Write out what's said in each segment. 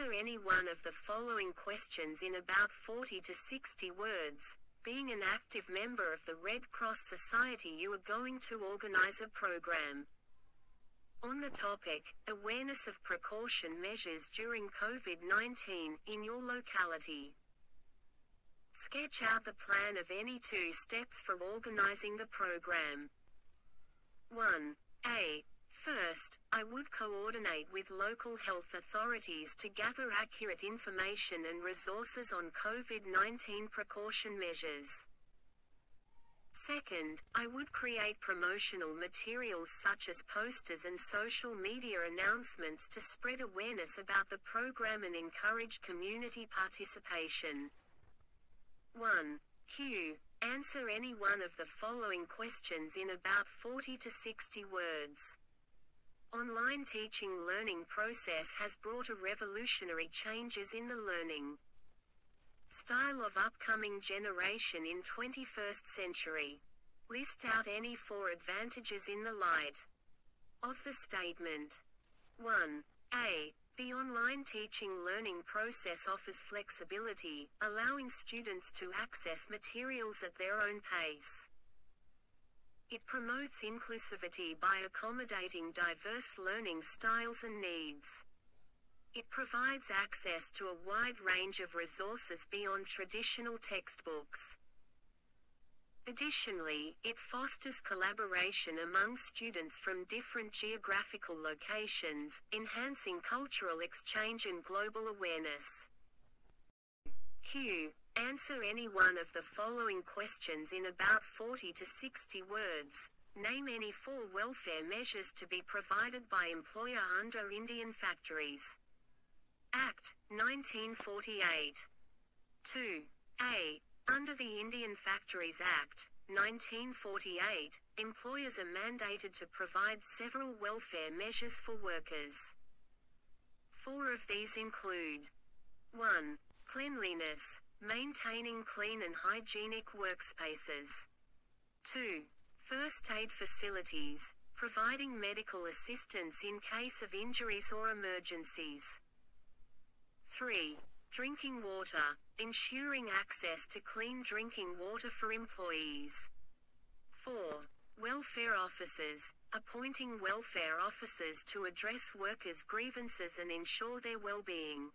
Answer any one of the following questions in about 40 to 60 words. Being an active member of the Red Cross Society, you are going to organize a program. On the topic, awareness of precaution measures during COVID 19 in your locality. Sketch out the plan of any two steps for organizing the program. 1. A. First, I would coordinate with local health authorities to gather accurate information and resources on COVID 19 precaution measures. Second, I would create promotional materials such as posters and social media announcements to spread awareness about the program and encourage community participation. 1. Q. Answer any one of the following questions in about 40 to 60 words. Online teaching learning process has brought a revolutionary changes in the learning style of upcoming generation in 21st century. List out any four advantages in the light of the statement. 1. A. The online teaching learning process offers flexibility, allowing students to access materials at their own pace. It promotes inclusivity by accommodating diverse learning styles and needs. It provides access to a wide range of resources beyond traditional textbooks. Additionally, it fosters collaboration among students from different geographical locations, enhancing cultural exchange and global awareness. Q. Answer any one of the following questions in about 40 to 60 words. Name any four welfare measures to be provided by employer under Indian factories. Act, 1948. 2. A. Under the Indian Factories Act, 1948, employers are mandated to provide several welfare measures for workers. Four of these include 1. Cleanliness, maintaining clean and hygienic workspaces. 2. First aid facilities, providing medical assistance in case of injuries or emergencies. 3. Drinking water, ensuring access to clean drinking water for employees. 4. Welfare officers, appointing welfare officers to address workers' grievances and ensure their well-being.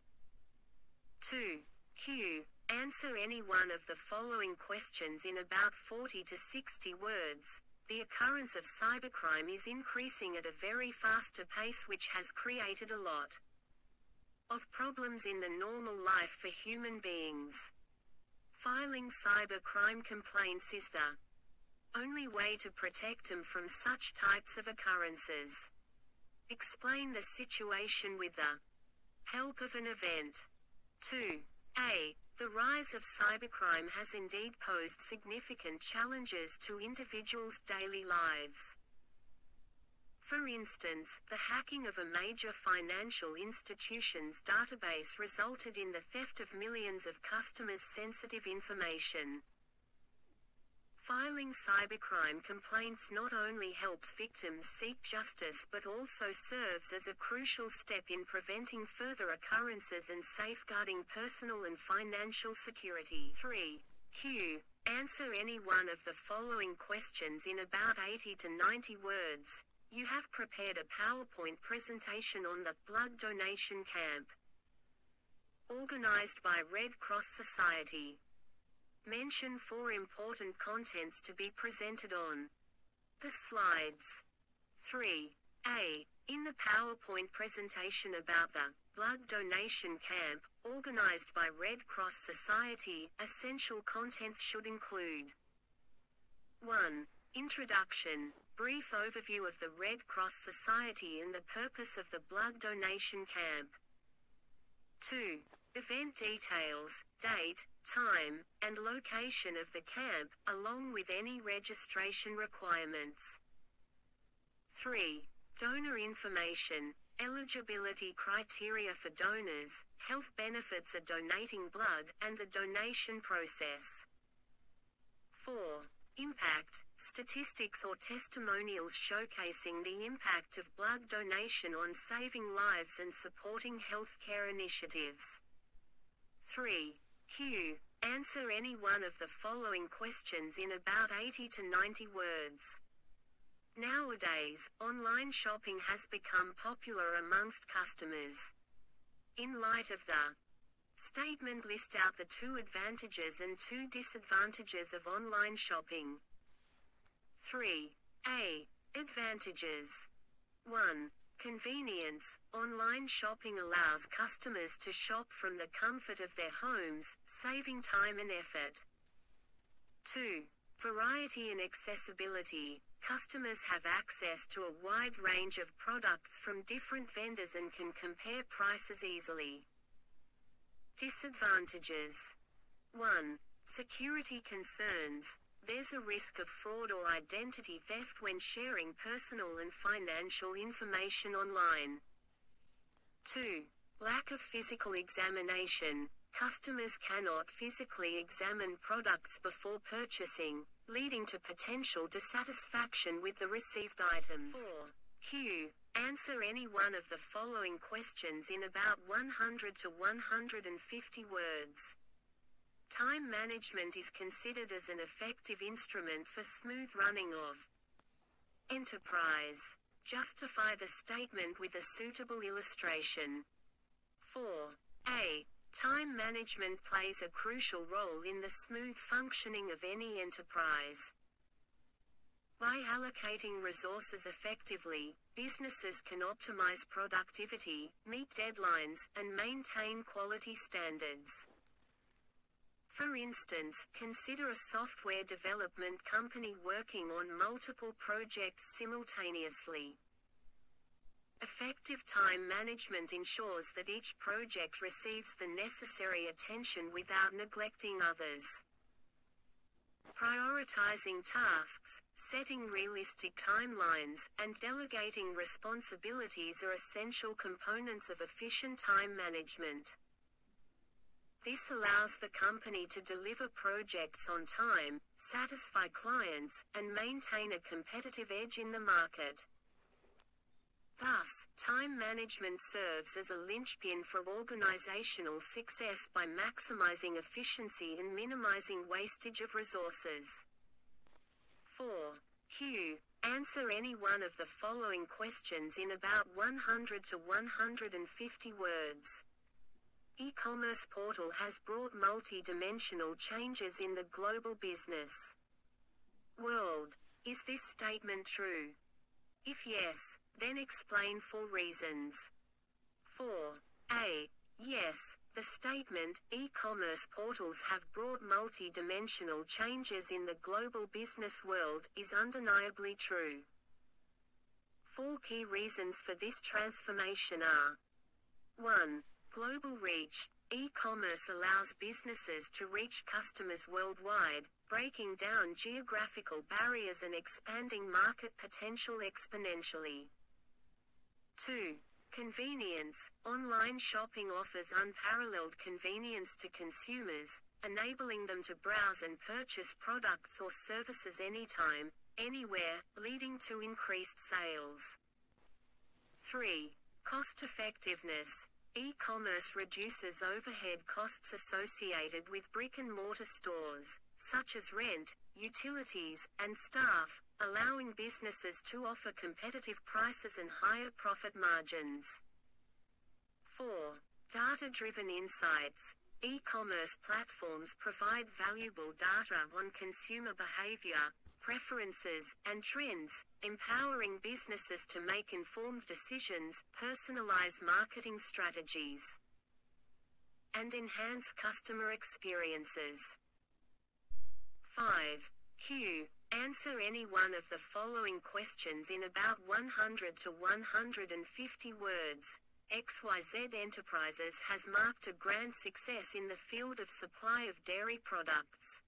2. Q. Answer any one of the following questions in about 40 to 60 words. The occurrence of cybercrime is increasing at a very faster pace which has created a lot of problems in the normal life for human beings. Filing cybercrime complaints is the only way to protect them from such types of occurrences. Explain the situation with the help of an event. 2. A. The rise of cybercrime has indeed posed significant challenges to individuals' daily lives. For instance, the hacking of a major financial institution's database resulted in the theft of millions of customers' sensitive information. Filing cybercrime complaints not only helps victims seek justice but also serves as a crucial step in preventing further occurrences and safeguarding personal and financial security. 3. Q. Answer any one of the following questions in about 80 to 90 words. You have prepared a PowerPoint presentation on the blood donation camp. Organized by Red Cross Society. Mention four important contents to be presented on the slides. 3. A. In the PowerPoint presentation about the blood donation camp, organized by Red Cross Society, essential contents should include 1. Introduction Brief overview of the Red Cross Society and the purpose of the blood donation camp. 2. Event details, date, time, and location of the camp, along with any registration requirements. 3. Donor information, eligibility criteria for donors, health benefits of donating blood, and the donation process. 4. Impact, statistics or testimonials showcasing the impact of blood donation on saving lives and supporting healthcare initiatives. 3. Q. Answer any one of the following questions in about 80 to 90 words. Nowadays, online shopping has become popular amongst customers. In light of the statement list out the two advantages and two disadvantages of online shopping. 3. A. Advantages. 1. Convenience. Online shopping allows customers to shop from the comfort of their homes, saving time and effort. 2. Variety and accessibility. Customers have access to a wide range of products from different vendors and can compare prices easily. Disadvantages 1. Security concerns. There's a risk of fraud or identity theft when sharing personal and financial information online. 2. Lack of physical examination. Customers cannot physically examine products before purchasing, leading to potential dissatisfaction with the received items. 4. Q. Answer any one of the following questions in about 100 to 150 words. Time management is considered as an effective instrument for smooth running of enterprise. Justify the statement with a suitable illustration. 4. A. Time management plays a crucial role in the smooth functioning of any enterprise. By allocating resources effectively, businesses can optimize productivity, meet deadlines, and maintain quality standards. For instance, consider a software development company working on multiple projects simultaneously. Effective time management ensures that each project receives the necessary attention without neglecting others. Prioritizing tasks, setting realistic timelines, and delegating responsibilities are essential components of efficient time management. This allows the company to deliver projects on time, satisfy clients, and maintain a competitive edge in the market. Thus, time management serves as a linchpin for organizational success by maximizing efficiency and minimizing wastage of resources. 4. Q. Answer any one of the following questions in about 100 to 150 words. E-commerce portal has brought multi-dimensional changes in the global business world. Is this statement true? If yes, then explain for reasons. 4. A. Yes, the statement, e-commerce portals have brought multi-dimensional changes in the global business world, is undeniably true. Four key reasons for this transformation are 1. Global reach. E-commerce allows businesses to reach customers worldwide, breaking down geographical barriers and expanding market potential exponentially. 2. Convenience. Online shopping offers unparalleled convenience to consumers, enabling them to browse and purchase products or services anytime, anywhere, leading to increased sales. 3. Cost effectiveness. E-commerce reduces overhead costs associated with brick-and-mortar stores, such as rent, utilities, and staff, allowing businesses to offer competitive prices and higher profit margins. 4. Data-driven insights. E-commerce platforms provide valuable data on consumer behavior, preferences, and trends, empowering businesses to make informed decisions, personalize marketing strategies, and enhance customer experiences. 5. Q. Answer any one of the following questions in about 100 to 150 words. XYZ Enterprises has marked a grand success in the field of supply of dairy products.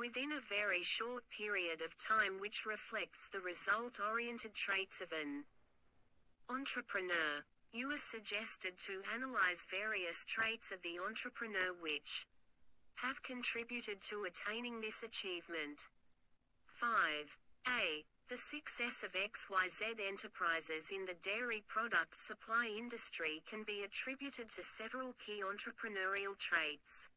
Within a very short period of time which reflects the result-oriented traits of an entrepreneur, you are suggested to analyze various traits of the entrepreneur which have contributed to attaining this achievement. 5. A. The success of XYZ enterprises in the dairy product supply industry can be attributed to several key entrepreneurial traits.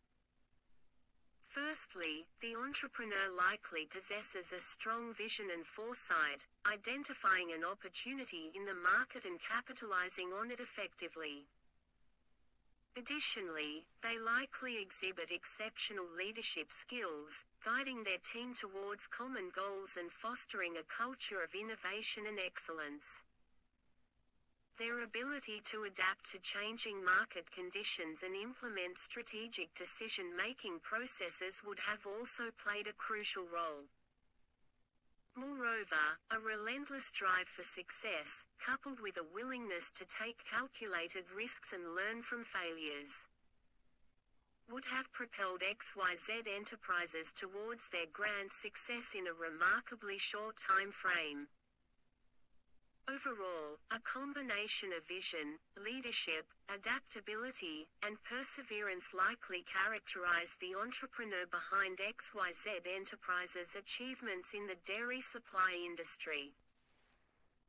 Firstly, the entrepreneur likely possesses a strong vision and foresight, identifying an opportunity in the market and capitalizing on it effectively. Additionally, they likely exhibit exceptional leadership skills, guiding their team towards common goals and fostering a culture of innovation and excellence. Their ability to adapt to changing market conditions and implement strategic decision-making processes would have also played a crucial role. Moreover, a relentless drive for success, coupled with a willingness to take calculated risks and learn from failures, would have propelled XYZ enterprises towards their grand success in a remarkably short time frame. Overall, a combination of vision, leadership, adaptability, and perseverance likely characterize the entrepreneur behind XYZ Enterprises' achievements in the dairy supply industry.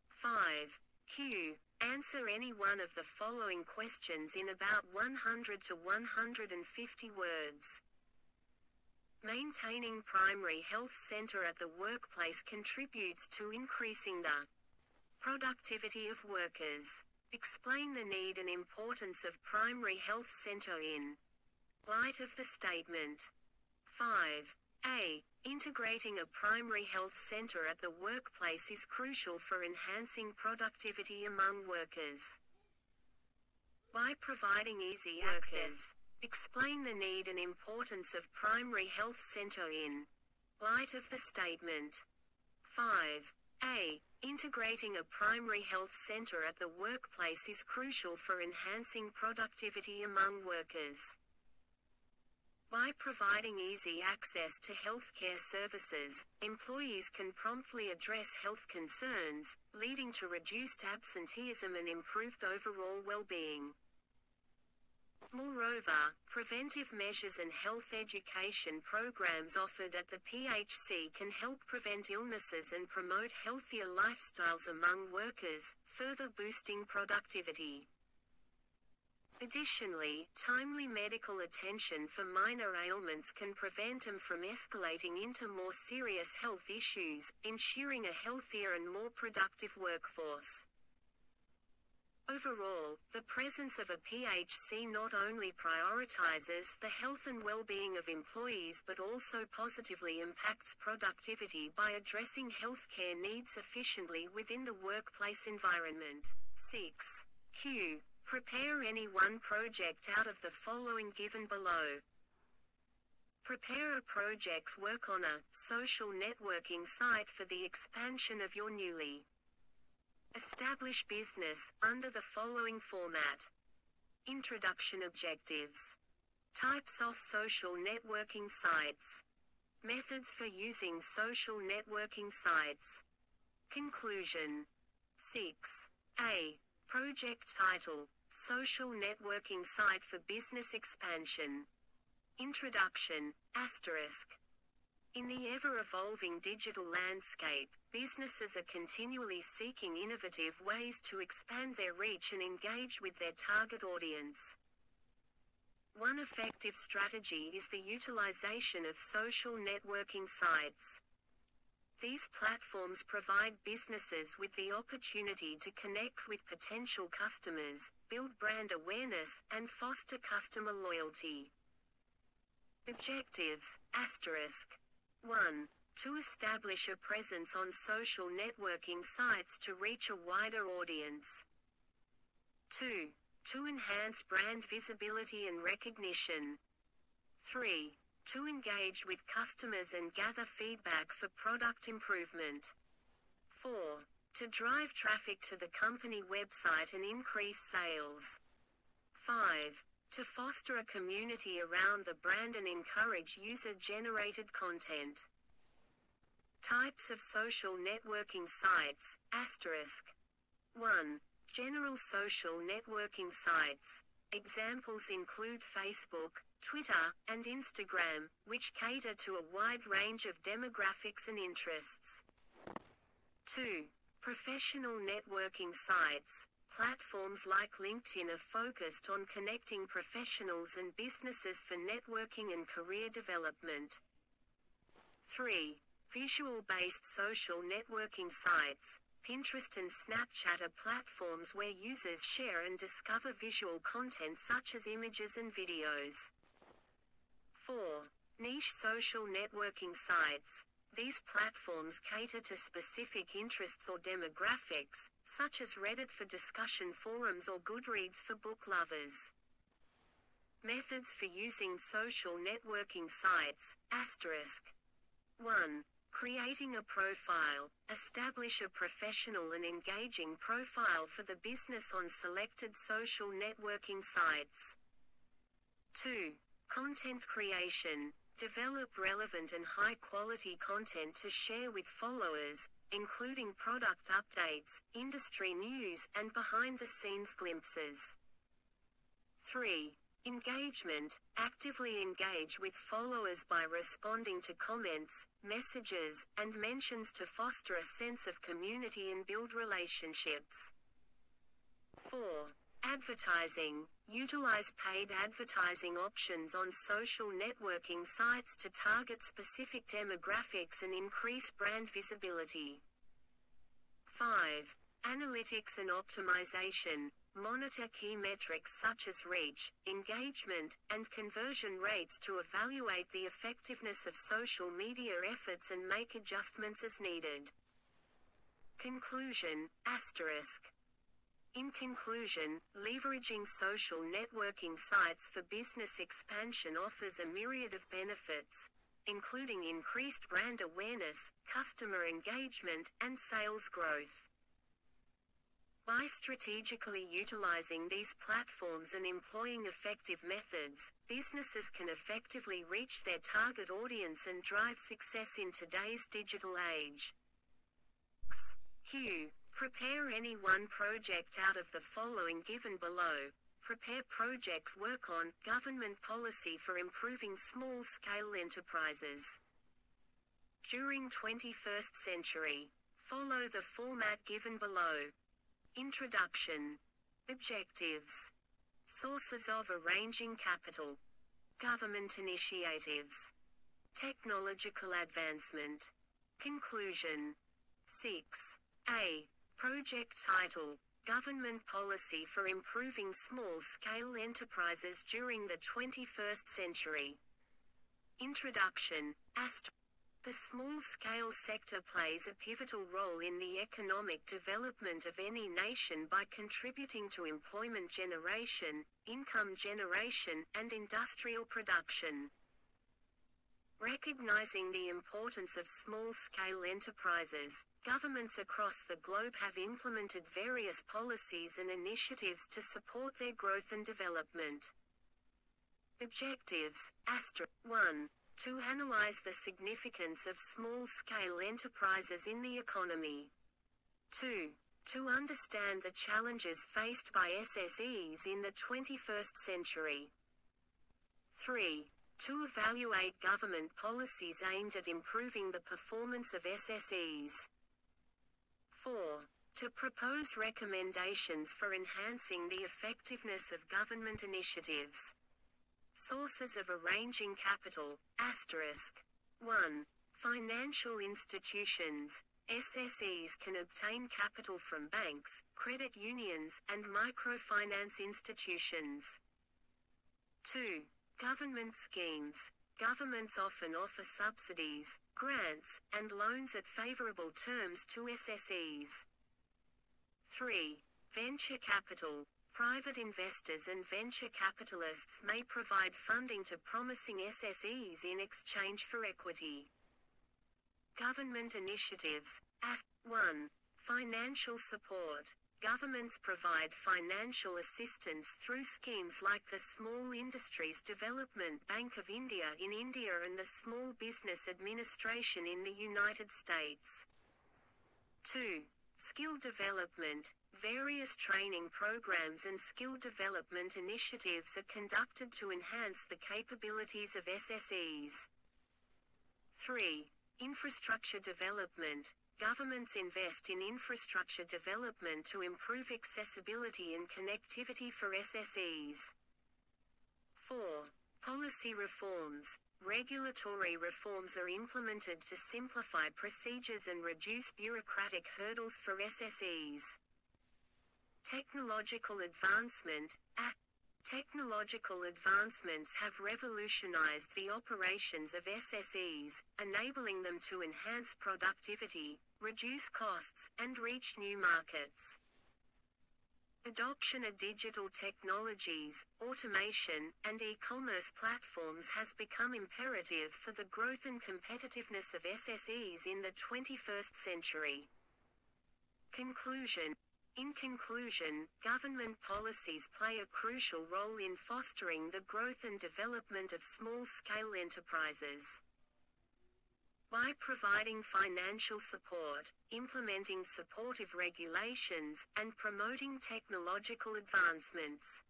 5. Q. Answer any one of the following questions in about 100 to 150 words. Maintaining primary health center at the workplace contributes to increasing the Productivity of workers. Explain the need and importance of primary health center in light of the statement. 5. A. Integrating a primary health center at the workplace is crucial for enhancing productivity among workers. By providing easy access, explain the need and importance of primary health center in light of the statement. 5. A. Integrating a primary health center at the workplace is crucial for enhancing productivity among workers. By providing easy access to healthcare services, employees can promptly address health concerns, leading to reduced absenteeism and improved overall well-being. Moreover, preventive measures and health education programs offered at the PHC can help prevent illnesses and promote healthier lifestyles among workers, further boosting productivity. Additionally, timely medical attention for minor ailments can prevent them from escalating into more serious health issues, ensuring a healthier and more productive workforce. Overall, the presence of a PHC not only prioritizes the health and well-being of employees but also positively impacts productivity by addressing healthcare needs efficiently within the workplace environment. 6. Q. Prepare any one project out of the following given below. Prepare a project work on a social networking site for the expansion of your newly Establish business under the following format. Introduction Objectives. Types of social networking sites. Methods for using social networking sites. Conclusion. 6. A. Project title. Social networking site for business expansion. Introduction. Asterisk. In the ever-evolving digital landscape, businesses are continually seeking innovative ways to expand their reach and engage with their target audience. One effective strategy is the utilization of social networking sites. These platforms provide businesses with the opportunity to connect with potential customers, build brand awareness, and foster customer loyalty. Objectives, asterisk. 1. To establish a presence on social networking sites to reach a wider audience. 2. To enhance brand visibility and recognition. 3. To engage with customers and gather feedback for product improvement. 4. To drive traffic to the company website and increase sales. 5 to foster a community around the brand and encourage user-generated content. Types of social networking sites, asterisk. 1. General social networking sites. Examples include Facebook, Twitter, and Instagram, which cater to a wide range of demographics and interests. 2. Professional networking sites. Platforms like LinkedIn are focused on connecting professionals and businesses for networking and career development. 3. Visual based social networking sites. Pinterest and Snapchat are platforms where users share and discover visual content such as images and videos. 4. Niche social networking sites. These platforms cater to specific interests or demographics, such as Reddit for discussion forums or Goodreads for book lovers. Methods for using social networking sites, asterisk. 1. Creating a profile. Establish a professional and engaging profile for the business on selected social networking sites. 2. Content creation. Develop relevant and high quality content to share with followers, including product updates, industry news, and behind the scenes glimpses. 3. Engagement actively engage with followers by responding to comments, messages, and mentions to foster a sense of community and build relationships. 4. Advertising utilize paid advertising options on social networking sites to target specific demographics and increase brand visibility. 5. Analytics and optimization Monitor key metrics such as reach, engagement, and conversion rates to evaluate the effectiveness of social media efforts and make adjustments as needed. Conclusion Asterisk. In conclusion, leveraging social networking sites for business expansion offers a myriad of benefits, including increased brand awareness, customer engagement, and sales growth. By strategically utilizing these platforms and employing effective methods, businesses can effectively reach their target audience and drive success in today's digital age. Q. Prepare any one project out of the following given below. Prepare project work on government policy for improving small scale enterprises. During 21st century. Follow the format given below. Introduction. Objectives. Sources of arranging capital. Government initiatives. Technological advancement. Conclusion. 6. A. Project title. Government Policy for Improving Small-Scale Enterprises During the 21st Century. Introduction. Ast the small-scale sector plays a pivotal role in the economic development of any nation by contributing to employment generation, income generation, and industrial production. Recognizing the importance of small-scale enterprises, governments across the globe have implemented various policies and initiatives to support their growth and development. Objectives, Astra 1 to analyze the significance of small-scale enterprises in the economy. 2. To understand the challenges faced by SSEs in the 21st century. 3. To evaluate government policies aimed at improving the performance of SSEs. 4. To propose recommendations for enhancing the effectiveness of government initiatives. Sources of arranging capital, asterisk. 1. Financial institutions. SSEs can obtain capital from banks, credit unions, and microfinance institutions. 2. Government schemes. Governments often offer subsidies, grants, and loans at favorable terms to SSEs. 3. Venture capital. Private investors and venture capitalists may provide funding to promising SSEs in exchange for equity. Government initiatives. As 1. Financial support. Governments provide financial assistance through schemes like the Small Industries Development Bank of India in India and the Small Business Administration in the United States. 2. Skill development. Various training programs and skill development initiatives are conducted to enhance the capabilities of SSEs. 3. Infrastructure development. Governments invest in infrastructure development to improve accessibility and connectivity for SSEs. 4. Policy reforms. Regulatory reforms are implemented to simplify procedures and reduce bureaucratic hurdles for SSEs. Technological advancement. Technological advancements have revolutionized the operations of SSEs, enabling them to enhance productivity, reduce costs, and reach new markets. Adoption of digital technologies, automation, and e-commerce platforms has become imperative for the growth and competitiveness of SSEs in the 21st century. Conclusion in conclusion, government policies play a crucial role in fostering the growth and development of small-scale enterprises. By providing financial support, implementing supportive regulations, and promoting technological advancements,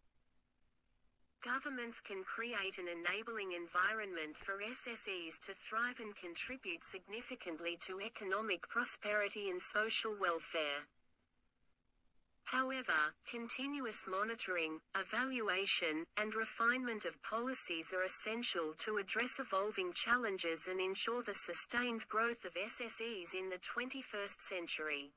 governments can create an enabling environment for SSEs to thrive and contribute significantly to economic prosperity and social welfare. However, continuous monitoring, evaluation, and refinement of policies are essential to address evolving challenges and ensure the sustained growth of SSEs in the 21st century.